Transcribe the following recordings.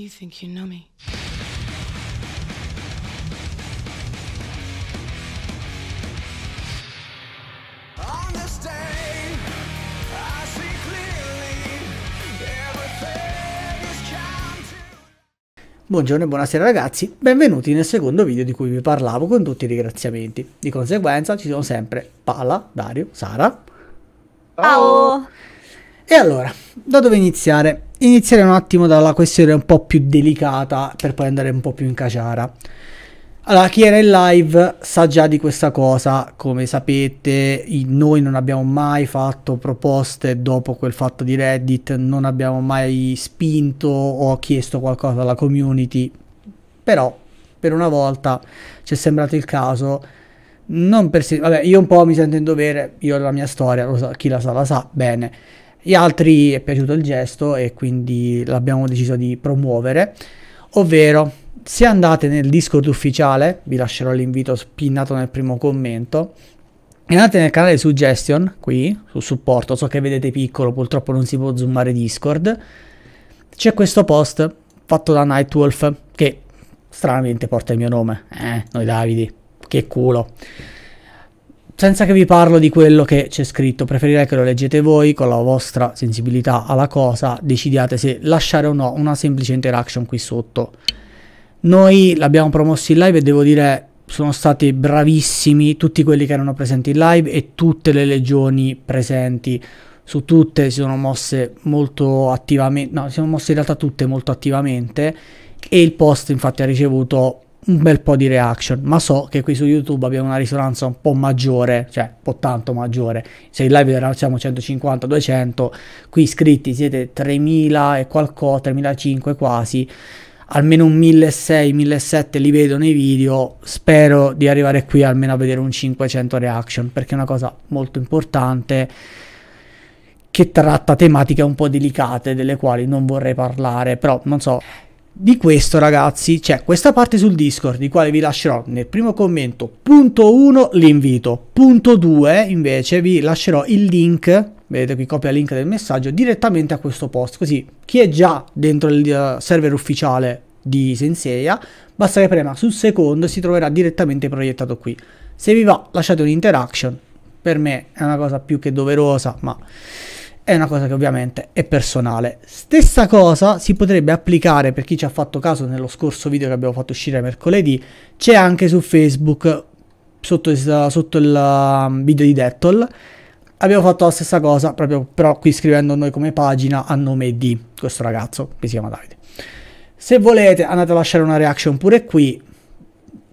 You think you know me. Buongiorno e buonasera ragazzi, benvenuti nel secondo video di cui vi parlavo con tutti i ringraziamenti. Di conseguenza ci sono sempre Pala, Dario, Sara. Ciao! E allora, da dove iniziare? Inizierei un attimo dalla questione un po' più delicata per poi andare un po' più in caciara. Allora, chi era in live sa già di questa cosa, come sapete noi non abbiamo mai fatto proposte dopo quel fatto di Reddit, non abbiamo mai spinto o chiesto qualcosa alla community, però per una volta ci è sembrato il caso, non per vabbè io un po' mi sento in dovere, io ho la mia storia, sa- chi la sa la sa, bene, gli altri è piaciuto il gesto e quindi l'abbiamo deciso di promuovere, ovvero se andate nel Discord ufficiale, vi lascerò l'invito spinnato nel primo commento, e andate nel canale Suggestion, qui, sul supporto, so che vedete piccolo, purtroppo non si può zoomare Discord, c'è questo post fatto da Nightwolf che stranamente porta il mio nome, eh, noi Davidi, che culo. Senza che vi parlo di quello che c'è scritto, preferirei che lo leggete voi con la vostra sensibilità alla cosa, decidiate se lasciare o no una semplice interaction qui sotto. Noi l'abbiamo promosso in live e devo dire sono stati bravissimi tutti quelli che erano presenti in live e tutte le legioni presenti. Su tutte si sono mosse molto attivamente, no, si sono mosse in realtà tutte molto attivamente e il post infatti ha ricevuto un bel po' di reaction, ma so che qui su YouTube abbiamo una risonanza un po' maggiore, cioè un po' tanto maggiore. Se in live era- siamo 150, 200, qui iscritti siete 3000 e qualcosa, 3005 quasi almeno un 1600, 1700 li vedo nei video, spero di arrivare qui almeno a vedere un 500 reaction, perché è una cosa molto importante che tratta tematiche un po' delicate delle quali non vorrei parlare, però non so. Di questo ragazzi. C'è questa parte sul Discord di quale vi lascerò nel primo commento punto 1 l'invito, punto 2 invece vi lascerò il link, vedete qui copia link del messaggio direttamente a questo post, così chi è già dentro il eh, server ufficiale di Senseiya basta che prema sul secondo si troverà direttamente proiettato qui. Se vi va lasciate un'interaction, per me è una cosa più che doverosa, ma è una cosa che ovviamente è personale. Stessa cosa si potrebbe applicare per chi ci ha fatto caso nello scorso video che abbiamo fatto uscire mercoledì, c'è anche su Facebook sotto, il- sotto il um, video di Dettol. Abbiamo fatto la stessa cosa, proprio però qui scrivendo noi come pagina a nome di questo ragazzo che si chiama Davide. Se volete andate a lasciare una reaction pure qui,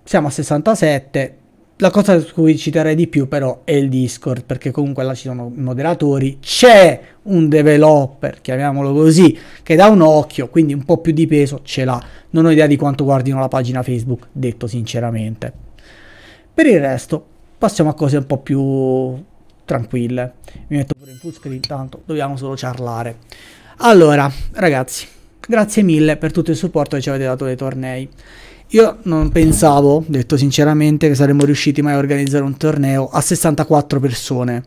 siamo a 67. La cosa su cui ci terrei di più però è il Discord, perché comunque là ci sono moderatori, c'è un developer, chiamiamolo così, che dà un occhio, quindi un po' più di peso ce l'ha. Non ho idea di quanto guardino la pagina Facebook, detto sinceramente. Per il resto, passiamo a cose un po' più tranquille. Mi metto pure in full screen, tanto dobbiamo solo ciarlare. Allora, ragazzi, grazie mille per tutto il supporto che ci avete dato nei tornei. Io non pensavo, detto sinceramente, che saremmo riusciti mai a organizzare un torneo a 64 persone.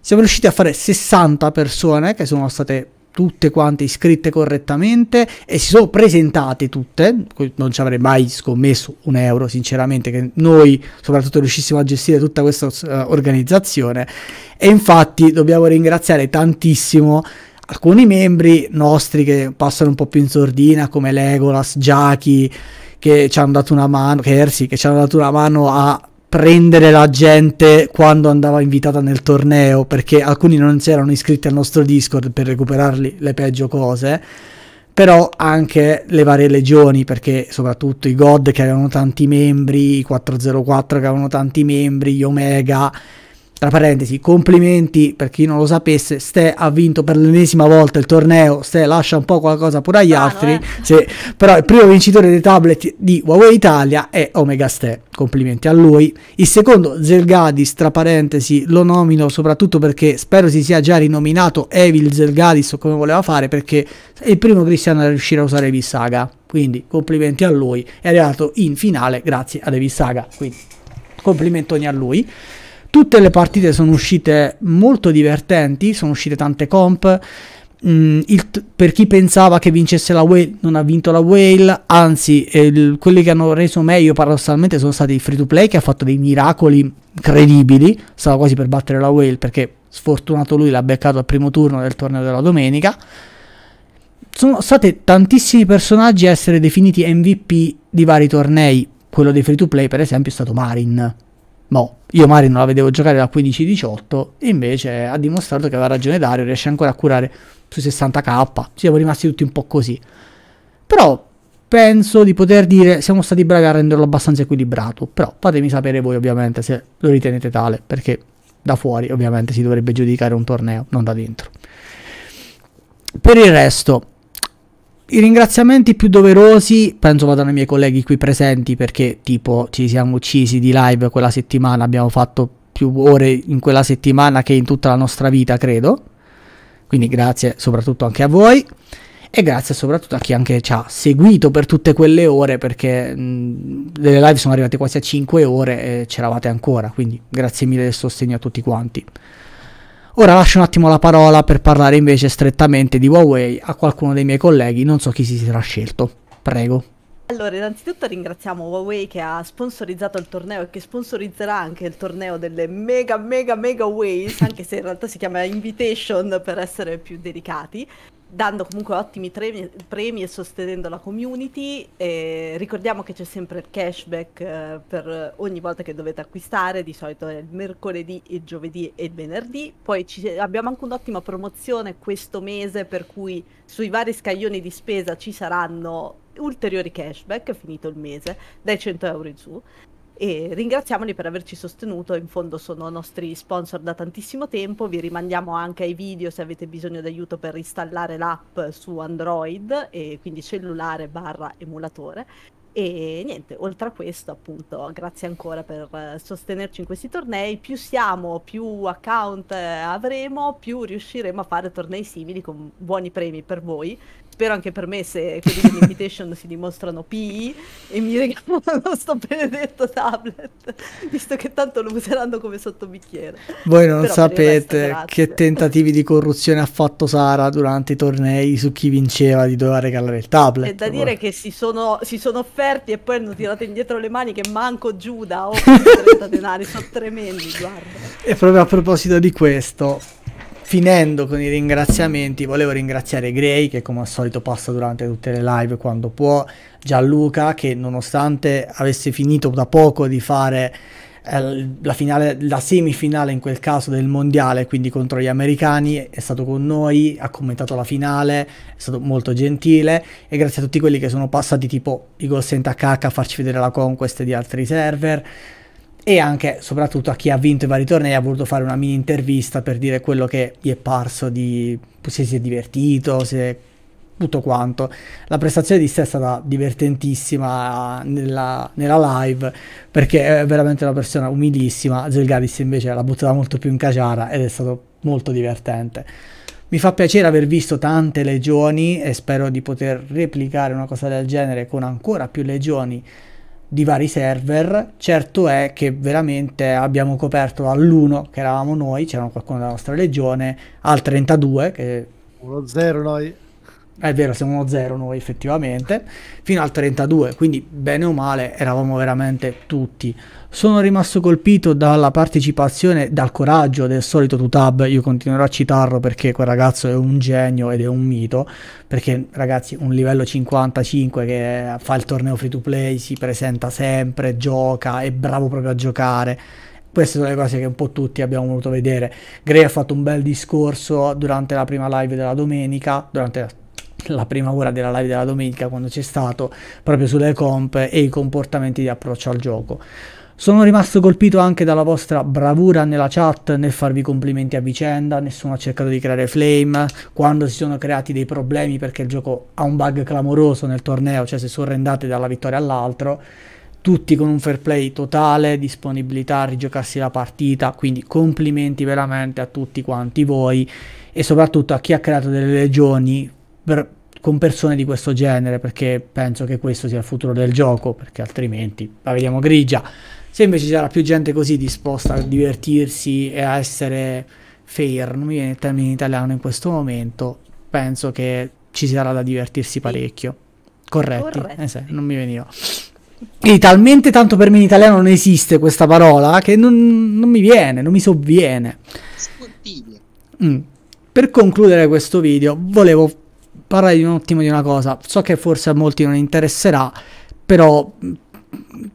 Siamo riusciti a fare 60 persone che sono state tutte quante iscritte correttamente e si sono presentate tutte. Non ci avrei mai scommesso un euro, sinceramente, che noi soprattutto riuscissimo a gestire tutta questa eh, organizzazione. E infatti dobbiamo ringraziare tantissimo alcuni membri nostri che passano un po' più in sordina, come Legolas, Jaki, che ci hanno dato una mano, Kersi, che ci hanno dato una mano a prendere la gente quando andava invitata nel torneo, perché alcuni non si erano iscritti al nostro Discord per recuperarli le peggio cose, però anche le varie legioni, perché soprattutto i God che avevano tanti membri, i 404 che avevano tanti membri, gli Omega, tra parentesi, complimenti per chi non lo sapesse, Ste ha vinto per l'ennesima volta il torneo, Ste lascia un po' qualcosa pure agli Strano, altri, eh? sì, però il primo vincitore dei tablet di Huawei Italia è Omega Ste, complimenti a lui. Il secondo, Zelgadis, tra parentesi, lo nomino soprattutto perché spero si sia già rinominato Evil Zelgadis o come voleva fare, perché è il primo cristiano a riuscire a usare Evil Saga, quindi complimenti a lui, è arrivato in finale grazie ad Evil Saga, quindi complimentoni a lui. Tutte le partite sono uscite molto divertenti, sono uscite tante comp. Mm, il, per chi pensava che vincesse la Whale, non ha vinto la Whale, anzi, il, quelli che hanno reso meglio paradossalmente sono stati i free to play che ha fatto dei miracoli credibili, stava quasi per battere la Whale perché sfortunato lui l'ha beccato al primo turno del torneo della domenica. Sono stati tantissimi personaggi a essere definiti MVP di vari tornei. Quello dei free to play, per esempio, è stato Marin. Mo, io Marin non la vedevo giocare da 15-18 e invece ha dimostrato che aveva ragione Dario, riesce ancora a curare sui 60k. Ci siamo rimasti tutti un po' così. Però penso di poter dire siamo stati bravi a renderlo abbastanza equilibrato. Però fatemi sapere voi ovviamente se lo ritenete tale, perché da fuori ovviamente si dovrebbe giudicare un torneo, non da dentro. Per il resto, i ringraziamenti più doverosi penso vadano ai miei colleghi qui presenti perché tipo ci siamo uccisi di live quella settimana, abbiamo fatto più ore in quella settimana che in tutta la nostra vita, credo. Quindi grazie soprattutto anche a voi e grazie soprattutto a chi anche ci ha seguito per tutte quelle ore perché mh, le live sono arrivate quasi a 5 ore e c'eravate ancora, quindi grazie mille del sostegno a tutti quanti. Ora lascio un attimo la parola per parlare invece strettamente di Huawei a qualcuno dei miei colleghi, non so chi si sarà scelto. Prego. Allora, innanzitutto ringraziamo Huawei che ha sponsorizzato il torneo e che sponsorizzerà anche il torneo delle mega mega mega Ways, anche se in realtà si chiama Invitation per essere più delicati dando comunque ottimi premi, premi, e sostenendo la community. E ricordiamo che c'è sempre il cashback eh, per ogni volta che dovete acquistare, di solito è il mercoledì, il giovedì e il venerdì. Poi ci, abbiamo anche un'ottima promozione questo mese per cui sui vari scaglioni di spesa ci saranno ulteriori cashback finito il mese dai 100 euro in su e ringraziamoli per averci sostenuto, in fondo sono nostri sponsor da tantissimo tempo, vi rimandiamo anche ai video se avete bisogno d'aiuto per installare l'app su Android e quindi cellulare barra emulatore e niente, oltre a questo, appunto, grazie ancora per eh, sostenerci in questi tornei. Più siamo, più account eh, avremo, più riusciremo a fare tornei simili con buoni premi per voi. Spero anche per me se quelli dell'invitation si dimostrano PI e mi regalano sto benedetto tablet, visto che tanto lo useranno come sottobicchiere. Voi non Però sapete resto, che tentativi di corruzione ha fatto Sara durante i tornei su chi vinceva di doveva regalare il tablet. È da dire che si sono, si sono offerti e poi hanno tirato indietro le mani che manco Giuda o 30 denari, sono tremendi, guarda. E proprio a proposito di questo, finendo con i ringraziamenti, volevo ringraziare Gray che come al solito passa durante tutte le live quando può, Gianluca che nonostante avesse finito da poco di fare eh, la, finale, la semifinale in quel caso del mondiale, quindi contro gli americani, è stato con noi, ha commentato la finale, è stato molto gentile e grazie a tutti quelli che sono passati tipo i Gol Senta a farci vedere la conquest di altri server e anche soprattutto a chi ha vinto i vari tornei ha voluto fare una mini intervista per dire quello che gli è parso di se si è divertito, se tutto quanto. La prestazione di sé è stata divertentissima nella, nella, live perché è veramente una persona umilissima. Zelgadis invece l'ha buttata molto più in caciara ed è stato molto divertente. Mi fa piacere aver visto tante legioni e spero di poter replicare una cosa del genere con ancora più legioni di vari server. Certo è che veramente abbiamo coperto all'1 che eravamo noi, c'era qualcuno della nostra legione, al 32 che 1-0 noi. È vero, siamo uno 0 noi effettivamente, fino al 32, quindi bene o male eravamo veramente tutti. Sono rimasto colpito dalla partecipazione, dal coraggio del solito Tutab, io continuerò a citarlo perché quel ragazzo è un genio ed è un mito, perché ragazzi un livello 55 che fa il torneo free to play, si presenta sempre, gioca, è bravo proprio a giocare. Queste sono le cose che un po' tutti abbiamo voluto vedere. Gray ha fatto un bel discorso durante la prima live della domenica, durante la prima ora della live della domenica quando c'è stato proprio sulle comp e i comportamenti di approccio al gioco. Sono rimasto colpito anche dalla vostra bravura nella chat nel farvi complimenti a vicenda, nessuno ha cercato di creare flame, quando si sono creati dei problemi perché il gioco ha un bug clamoroso nel torneo, cioè se sorrendate dalla vittoria all'altro, tutti con un fair play totale, disponibilità a rigiocarsi la partita, quindi complimenti veramente a tutti quanti voi e soprattutto a chi ha creato delle legioni per, con persone di questo genere, perché penso che questo sia il futuro del gioco, perché altrimenti la vediamo grigia. Se invece ci sarà più gente così disposta a divertirsi e a essere fair, non mi viene il termine in italiano in questo momento, penso che ci sarà da divertirsi parecchio. Corretti, Corretti. Eh sì, non mi veniva. E talmente tanto per me in italiano non esiste questa parola che non, non mi viene, non mi sovviene. Mm. Per concludere questo video, volevo parlare di un attimo di una cosa. So che forse a molti non interesserà, però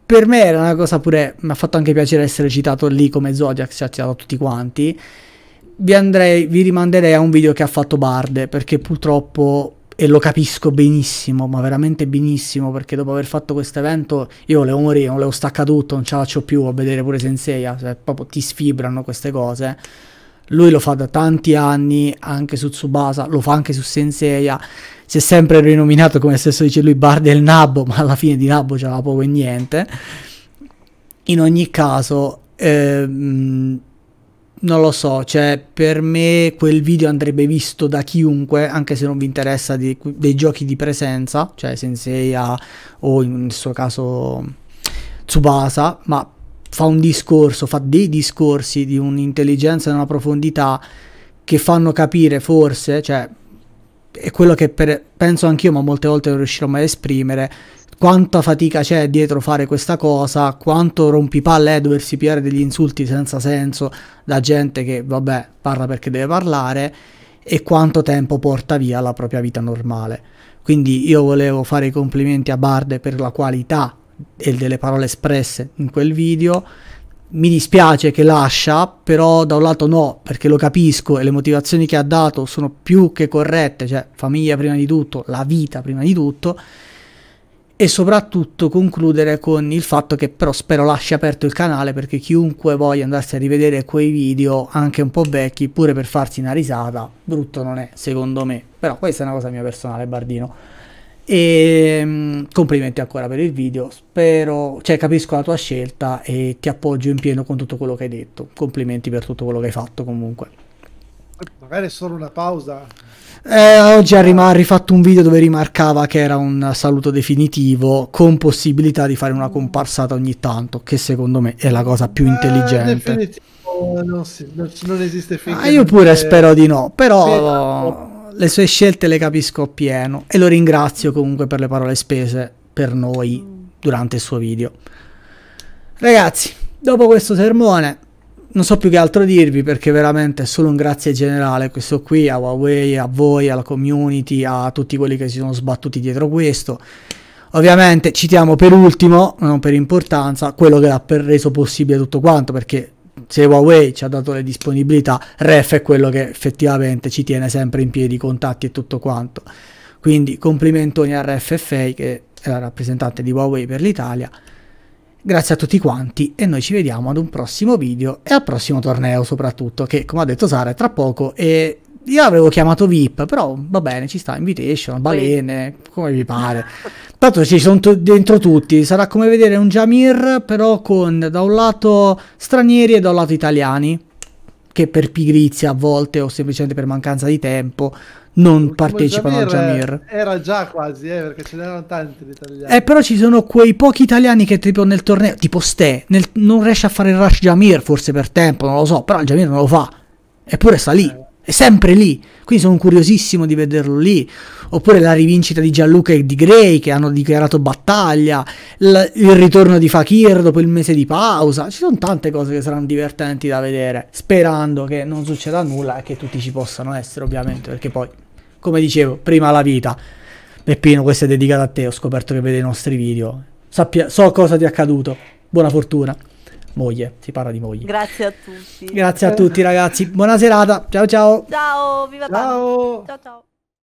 per me era una cosa pure. Mi ha fatto anche piacere essere citato lì come Zodiac, ci ha citato tutti quanti. Vi andrei, vi rimanderei a un video che ha fatto Barde, perché purtroppo. E lo capisco benissimo, ma veramente benissimo, perché dopo aver fatto questo evento io volevo morire, volevo staccare tutto, non ce la faccio più a vedere pure Senseiya, cioè proprio ti sfibrano queste cose. Lui lo fa da tanti anni anche su Tsubasa, lo fa anche su Senseiya. Si è sempre rinominato come stesso dice lui Bar del Nabbo, ma alla fine di Nabbo c'era poco e niente. In ogni caso, ehm, non lo so, cioè per me quel video andrebbe visto da chiunque, anche se non vi interessa di- dei giochi di presenza, cioè Senseiya o in nel suo caso Tsubasa, ma fa un discorso, fa dei discorsi di un'intelligenza e una profondità che fanno capire forse, cioè è quello che per- penso anch'io, ma molte volte non riuscirò mai a esprimere, quanta fatica c'è dietro fare questa cosa, quanto rompipalle è doversi pigliare degli insulti senza senso da gente che, vabbè, parla perché deve parlare, e quanto tempo porta via la propria vita normale. Quindi io volevo fare i complimenti a Barde per la qualità e delle parole espresse in quel video. Mi dispiace che lascia, però da un lato no, perché lo capisco e le motivazioni che ha dato sono più che corrette, cioè famiglia prima di tutto, la vita prima di tutto, e soprattutto concludere con il fatto che però spero lasci aperto il canale perché chiunque voglia andarsi a rivedere quei video, anche un po' vecchi, pure per farsi una risata, brutto non è, secondo me. Però questa è una cosa mia personale, Bardino. E mm, complimenti ancora per il video. Spero, cioè, capisco la tua scelta e ti appoggio in pieno con tutto quello che hai detto. Complimenti per tutto quello che hai fatto, comunque. Magari è solo una pausa. Eh, oggi ha rima- rifatto un video dove rimarcava che era un saluto definitivo con possibilità di fare una comparsata ogni tanto, che secondo me è la cosa più Eh, intelligente. definitivo, non, si- non- non esiste finché Ah, io pure spero di no, però Spero. Le sue scelte le capisco appieno e lo ringrazio comunque per le parole spese per noi durante il suo video. Ragazzi, dopo questo sermone non so più che altro dirvi perché veramente è solo un grazie generale questo qui a Huawei, a voi, alla community, a tutti quelli che si sono sbattuti dietro questo. Ovviamente citiamo per ultimo, non per importanza, quello che ha per reso possibile tutto quanto, perché se Huawei ci ha dato le disponibilità, Ref è quello che effettivamente ci tiene sempre in piedi i contatti e tutto quanto. Quindi complimentoni a RFFA che è la rappresentante di Huawei per l'Italia. Grazie a tutti quanti e noi ci vediamo ad un prossimo video e al prossimo torneo soprattutto che come ha detto Sara è tra poco e io l'avevo chiamato VIP però va bene ci sta invitation, balene, come vi pare. Tanto ci sono to- dentro tutti, sarà come vedere un Jamir però con da un lato stranieri e da un lato italiani che per pigrizia a volte o semplicemente per mancanza di tempo non partecipano al Jamir Jamir. Era già quasi, eh, perché ce n'erano tanti di italiani. Eh, però ci sono quei pochi italiani che tipo nel torneo, tipo Ste, nel- non riesce a fare il rush Jamir, forse per tempo, non lo so, però il Jamir non lo fa. Eppure sta lì, è sempre lì. Quindi sono curiosissimo di vederlo lì. Oppure la rivincita di Gianluca e di Gray che hanno dichiarato battaglia, il, il ritorno di Fakir dopo il mese di pausa. Ci sono tante cose che saranno divertenti da vedere, sperando che non succeda nulla e che tutti ci possano essere, ovviamente, perché poi, come dicevo, prima la vita. Peppino, questo è dedicato a te. Ho scoperto che vede i nostri video. Sappia, so cosa ti è accaduto. Buona fortuna. Moglie, si parla di moglie. Grazie a tutti. Grazie a tutti, ragazzi. Buona serata. Ciao ciao. Ciao, viva tanto. Ciao! Ciao ciao.